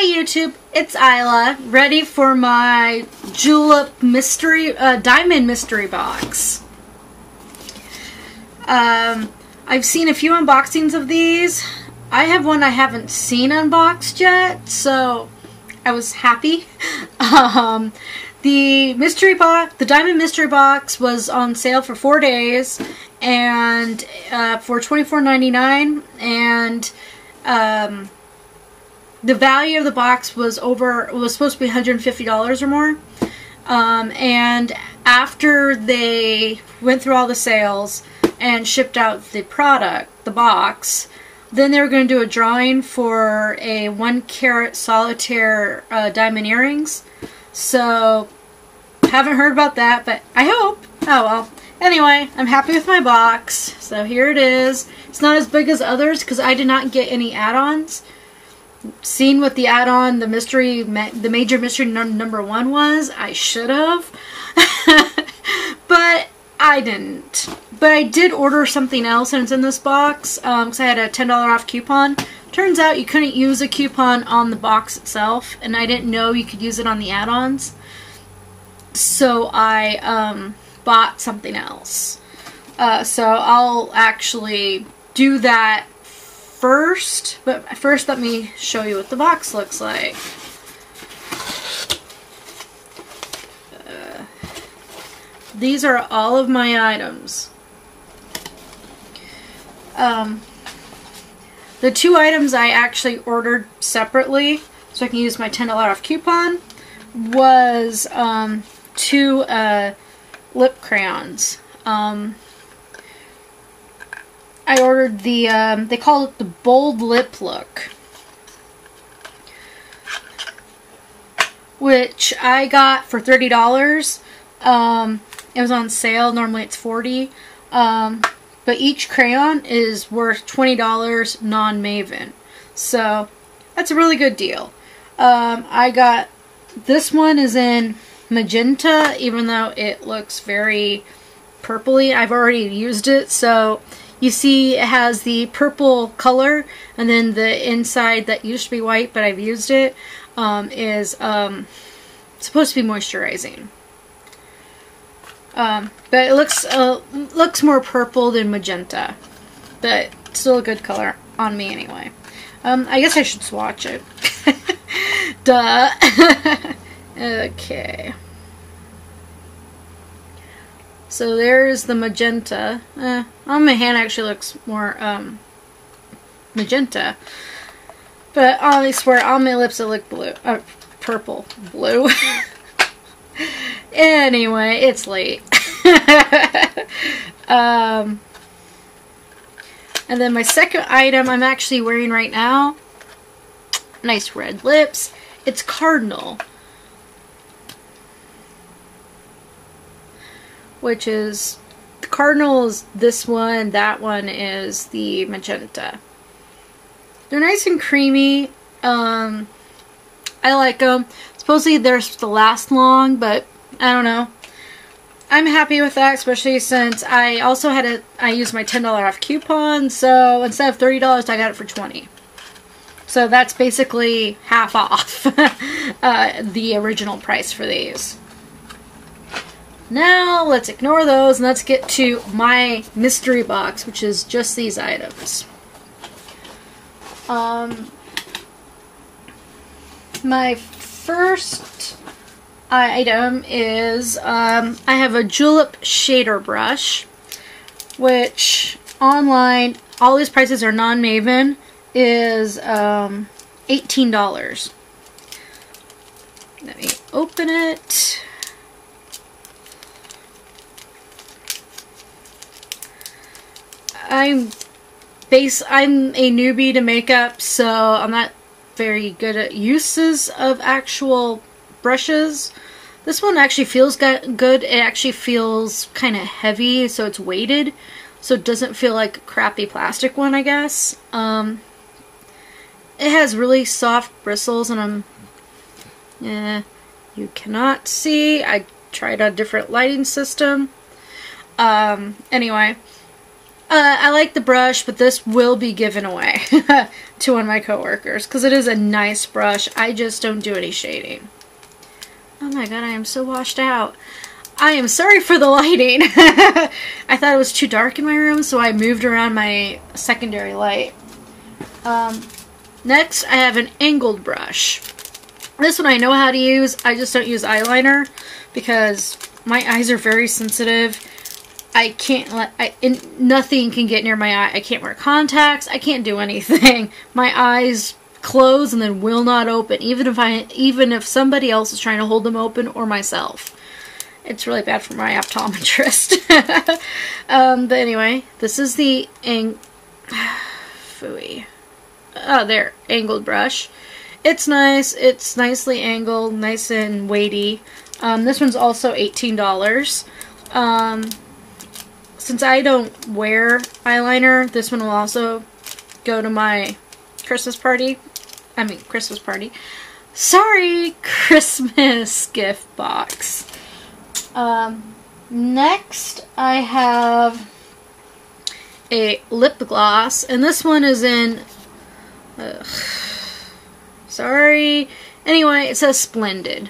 Hi YouTube, it's Ila, ready for my Julep mystery, uh, diamond mystery box. Um, I've seen a few unboxings of these. I have one I haven't seen unboxed yet, so I was happy. Um, the mystery box, the diamond mystery box was on sale for four days and uh, for $24.99 and um, the value of the box was over was supposed to be $150 or more. Um, and after they went through all the sales and shipped out the product the box then they were going to do a drawing for a one carat solitaire uh, diamond earrings. So haven't heard about that but I hope. Oh well. Anyway, I'm happy with my box. So here it is. It's not as big as others because I did not get any add-ons seen what the add-on, the mystery, the major mystery number one was. I should have, but I didn't. But I did order something else, and it's in this box because um, I had a ten dollar off coupon. Turns out you couldn't use a coupon on the box itself, and I didn't know you could use it on the add-ons. So I um, bought something else. Uh, so I'll actually do that first, but first let me show you what the box looks like. Uh, these are all of my items. Um, the two items I actually ordered separately, so I can use my $10 off coupon, was um, two uh, lip crayons. Um, I ordered the, um, they call it the Bold Lip Look. Which I got for $30. Um, it was on sale. Normally it's 40 um, But each crayon is worth $20 non-Maven. So, that's a really good deal. Um, I got, this one is in magenta, even though it looks very purpley. I've already used it, so you see it has the purple color and then the inside that used to be white but I've used it um, is um, supposed to be moisturizing. Um, but it looks uh, looks more purple than magenta. But still a good color on me anyway. Um, I guess I should swatch it. Duh. okay. So there's the magenta. Eh, on my hand actually looks more um, magenta. But on, I swear on my lips it look blue. Uh, purple. Blue. anyway, it's late. um, and then my second item I'm actually wearing right now. Nice red lips. It's Cardinal. Which is the Cardinal is this one, that one is the magenta. They're nice and creamy. Um, I like them. Supposedly they're supposed to last long, but I don't know. I'm happy with that, especially since I also had a I used my $10 off coupon, so instead of $30, I got it for 20 So that's basically half off uh, the original price for these. Now, let's ignore those and let's get to my mystery box, which is just these items. Um, my first item is um, I have a Julep shader brush, which online, all these prices are non-Maven, is um, $18. Let me open it. I'm base I'm a newbie to makeup, so I'm not very good at uses of actual brushes. This one actually feels good. It actually feels kind of heavy, so it's weighted. So it doesn't feel like a crappy plastic one, I guess. Um, it has really soft bristles, and I'm... Yeah, you cannot see. I tried a different lighting system. Um, anyway, Uh, I like the brush, but this will be given away to one of my coworkers because it is a nice brush. I just don't do any shading. Oh my god, I am so washed out. I am sorry for the lighting. I thought it was too dark in my room, so I moved around my secondary light. Um, next, I have an angled brush. This one I know how to use. I just don't use eyeliner because my eyes are very sensitive I can't let I nothing can get near my eye. I can't wear contacts. I can't do anything. My eyes close and then will not open even if I even if somebody else is trying to hold them open or myself. It's really bad for my optometrist. um, but anyway, this is the ang Fooey. Oh, there, angled brush. It's nice. It's nicely angled, nice and weighty. Um, this one's also $18. Um, since I don't wear eyeliner, this one will also go to my Christmas party. I mean, Christmas party. Sorry, Christmas gift box. Um, next, I have a lip gloss, and this one is in. Ugh, sorry. Anyway, it says Splendid,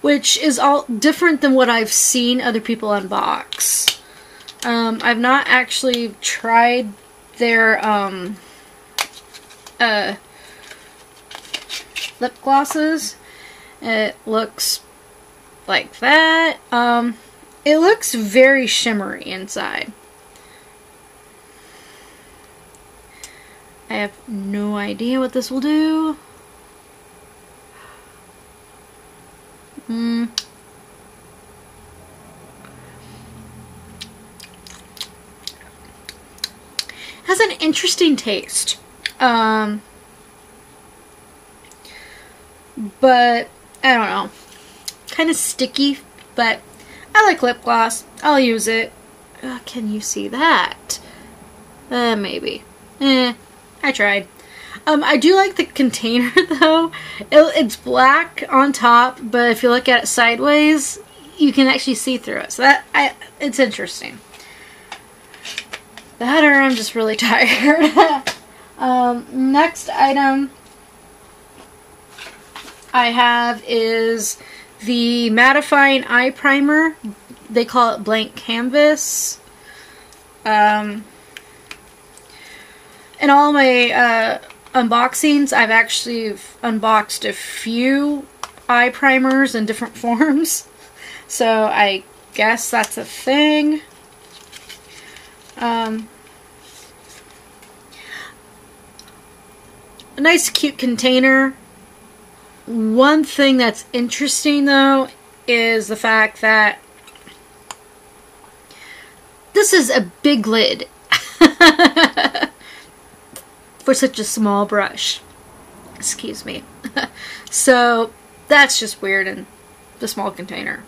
which is all different than what I've seen other people unbox. Um, I've not actually tried their um, uh, lip glosses. It looks like that. Um, it looks very shimmery inside. I have no idea what this will do. Hmm. Has an interesting taste. Um, but I don't know. Kind of sticky, but I like lip gloss. I'll use it. Uh, can you see that? Uh, maybe. Eh, I tried. Um, I do like the container though. It, it's black on top, but if you look at it sideways, you can actually see through it. So that I, it's interesting. That or I'm just really tired. um, next item I have is the mattifying eye primer. They call it blank canvas. Um, in all my uh, unboxings, I've actually unboxed a few eye primers in different forms. So I guess that's a thing. Um, a nice cute container. One thing that's interesting though is the fact that this is a big lid for such a small brush. Excuse me. so that's just weird in the small container.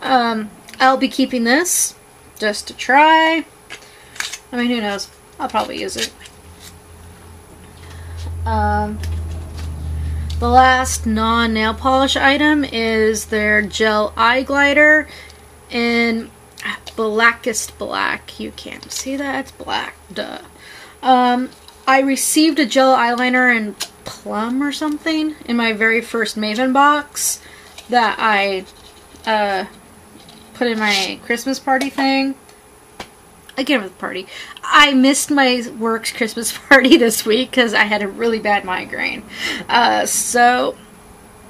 Um, I'll be keeping this just to try. I mean, who knows? I'll probably use it. Um, the last non-nail polish item is their gel eye glider in blackest black. You can't see that? It's black. Duh. Um, I received a gel eyeliner in plum or something in my very first Maven box that I uh, put in my Christmas party thing. Again with party. I missed my work's Christmas party this week because I had a really bad migraine. Uh, so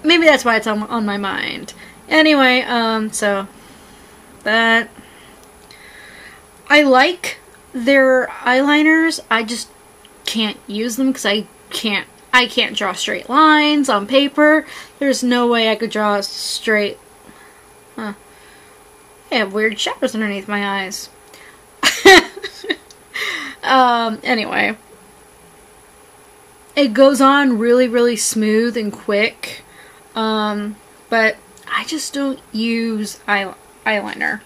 maybe that's why it's on, on my mind. Anyway, um, so that I like their eyeliners. I just can't use them because I can't I can't draw straight lines on paper. There's no way I could draw straight. Huh. I have weird shadows underneath my eyes. um, anyway. It goes on really, really smooth and quick. Um, but I just don't use eye eyeliner.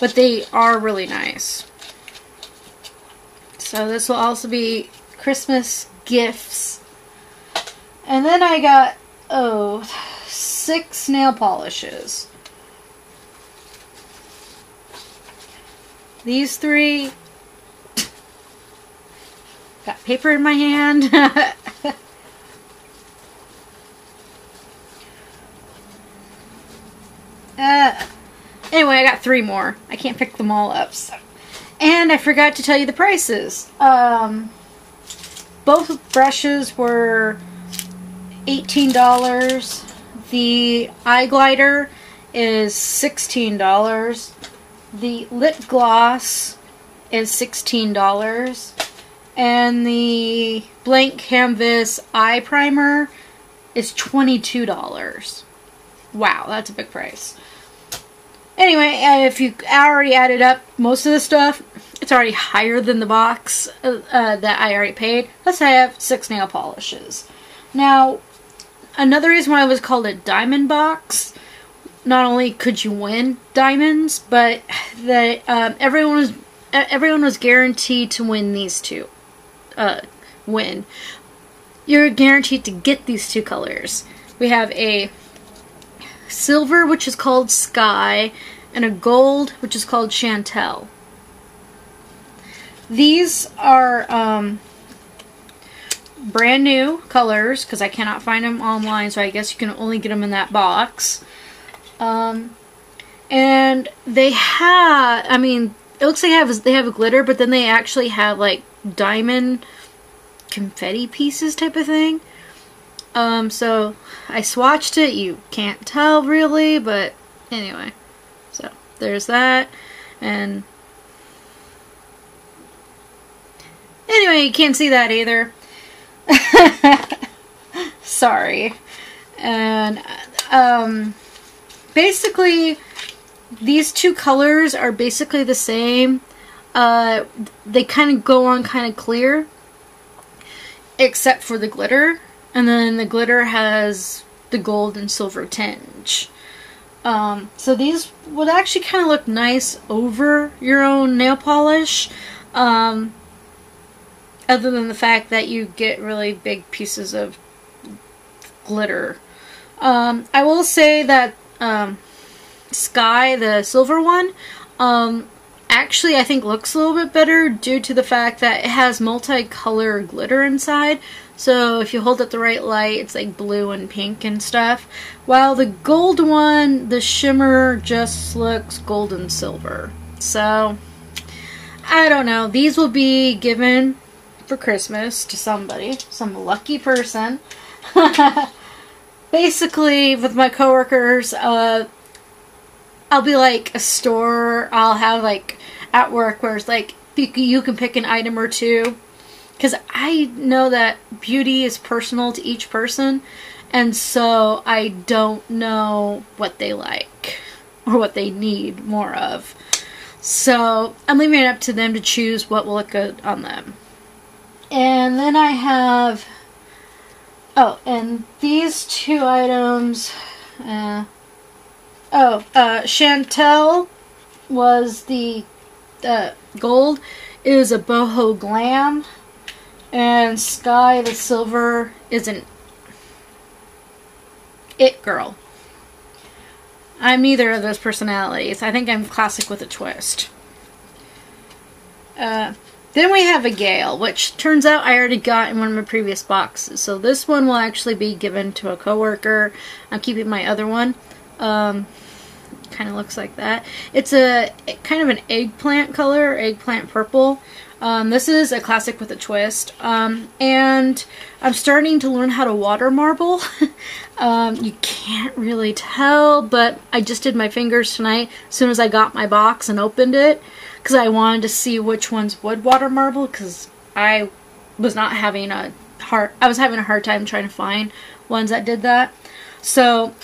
But they are really nice. So this will also be Christmas gifts. And then I got, oh, six nail polishes. These three, got paper in my hand. uh, anyway, I got three more. I can't pick them all up. So. And I forgot to tell you the prices. Um, both brushes were $18. The eye glider is $16. The lip gloss is $16. And the blank canvas eye primer is $22. Wow, that's a big price. Anyway, if you already added up most of the stuff, it's already higher than the box uh, uh, that I already paid. Let's say I have six nail polishes. Now, another reason why it was called a diamond box, not only could you win diamonds, but that um, everyone was everyone was guaranteed to win these two. Uh, win. You're guaranteed to get these two colors. We have a silver, which is called Sky, and a gold, which is called Chantel. These are um, brand new colors because I cannot find them online, so I guess you can only get them in that box. Um, and they have, I mean, it looks like they have they have a glitter, but then they actually have like diamond confetti pieces type of thing. Um, so I swatched it. You can't tell really, but anyway. So there's that. And anyway, you can't see that either. Sorry. And um, basically, these two colors are basically the same. Uh, they kind of go on kind of clear, except for the glitter. And then the glitter has the gold and silver tinge. Um, so these would actually kind of look nice over your own nail polish. Um, other than the fact that you get really big pieces of glitter. Um, I will say that um, Sky, the silver one, um, actually I think looks a little bit better due to the fact that it has multicolor glitter inside. So if you hold it the right light, it's like blue and pink and stuff. While the gold one, the shimmer just looks gold and silver. So, I don't know. These will be given for Christmas to somebody, some lucky person. Basically, with my coworkers, uh, I'll be like a store. I'll have like at work where it's like you can pick an item or two because I know that beauty is personal to each person, and so I don't know what they like or what they need more of. So I'm leaving it up to them to choose what will look good on them. And then I have, oh, and these two items, uh, oh, uh, Chantel was the uh, gold, is a boho glam and Sky the Silver is an it girl. I'm neither of those personalities. I think I'm classic with a twist. Uh, then we have a Gayle, which turns out I already got in one of my previous boxes. So this one will actually be given to a coworker. I'm keeping my other one. Um, kind of looks like that. It's a kind of an eggplant color, eggplant purple. Um, this is a classic with a twist, um, and I'm starting to learn how to water marble. um, you can't really tell, but I just did my fingers tonight as soon as I got my box and opened it, because I wanted to see which ones would water marble, because I was not having a hard, I was having a hard time trying to find ones that did that. So,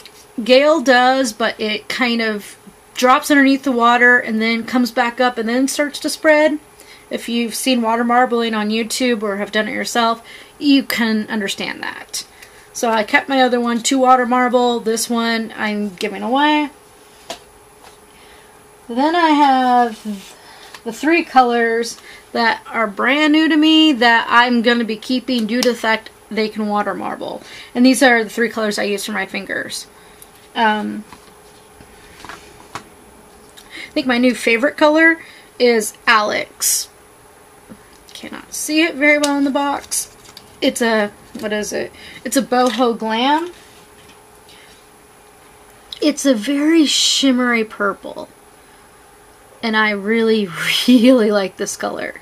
Gayle does, but it kind of drops underneath the water and then comes back up and then starts to spread. If you've seen water marbling on YouTube or have done it yourself, you can understand that. So I kept my other one to water marble. This one I'm giving away. Then I have the three colors that are brand new to me that I'm going to be keeping due to the fact they can water marble. And these are the three colors I use for my fingers. Um, I think my new favorite color is Alex. Cannot see it very well in the box. It's a, what is it? It's a Boho Glam. It's a very shimmery purple. And I really, really like this color.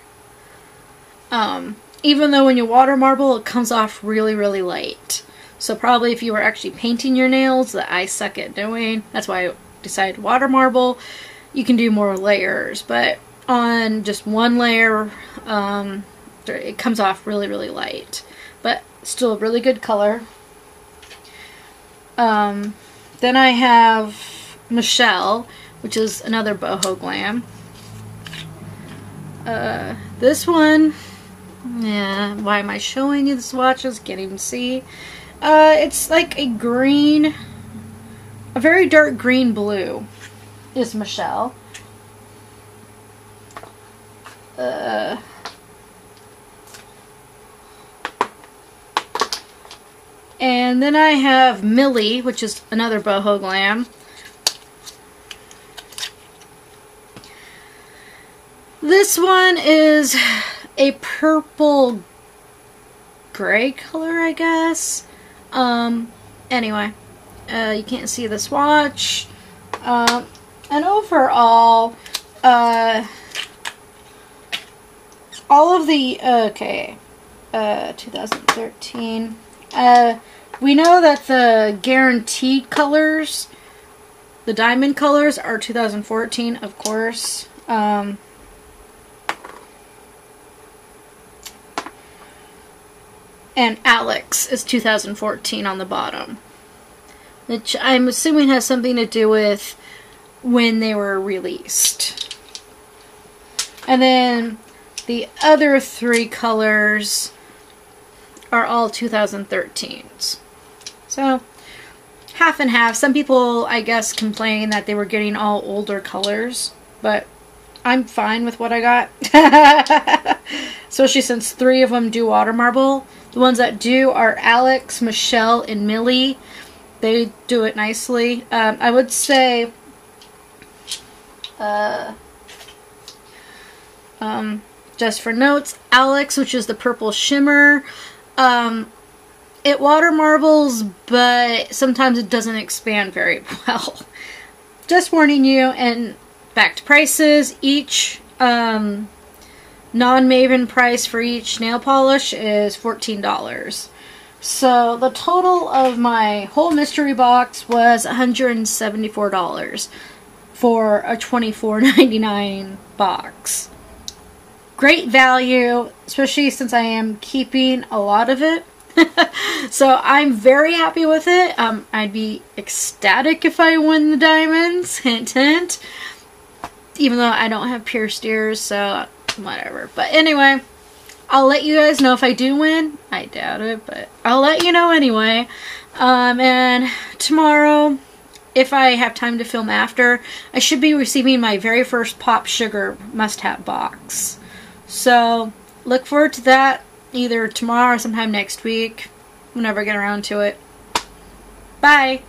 Um, even though when you water marble, it comes off really, really light. So probably if you were actually painting your nails, that I suck at doing, that's why I decided water marble, you can do more layers. But on just one layer, um, it comes off really, really light. But still a really good color. Um, then I have Michelle, which is another boho glam. Uh, this one, yeah, why am I showing you the swatches? Can't even see. Uh, it's like a green, a very dark green blue is Michelle. Uh, and then I have Millie, which is another boho glam. This one is a purple gray color, I guess. Um, anyway, uh, you can't see the swatch. Um, and overall, uh, all of the, okay, uh, 2013, uh, we know that the guaranteed colors, the diamond colors, are 2014, of course. Um, and Alex is 2014 on the bottom. Which I'm assuming has something to do with when they were released. And then the other three colors are all 2013s. So, half and half. Some people, I guess, complain that they were getting all older colors, but I'm fine with what I got. Especially since three of them do water marble. The ones that do are Alex, Michelle, and Millie. They do it nicely. Um, I would say uh, um, just for notes, Alex, which is the purple shimmer, um, it water marbles, but sometimes it doesn't expand very well. Just warning you, and back to prices. Each um, non-Maven price for each nail polish is $14. So the total of my whole mystery box was $174 for a $24.99 box. Great value, especially since I am keeping a lot of it. so I'm very happy with it. Um, I'd be ecstatic if I win the diamonds. Hint, hint. Even though I don't have pierced ears, so whatever. But anyway, I'll let you guys know if I do win. I doubt it, but I'll let you know anyway. Um, and tomorrow, if I have time to film after, I should be receiving my very first Pop Sugar must-have box. So, look forward to that either tomorrow or sometime next week, whenever I get around to it. Bye!